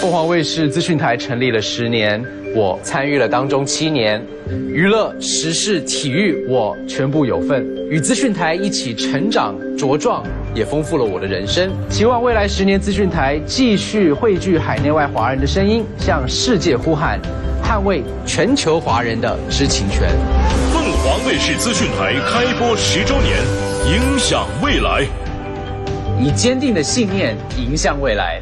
凤凰卫视资讯台成立了十年我参与了当中七年娱乐时事体育我全部有份与资讯台一起成长茁壮也丰富了我的人生。希望未来十年资讯台继续汇聚海内外华人的声音向世界呼喊捍卫全球华人的知情权。凤凰卫视资讯台开播十周年影响未来以坚定的信念迎向未来。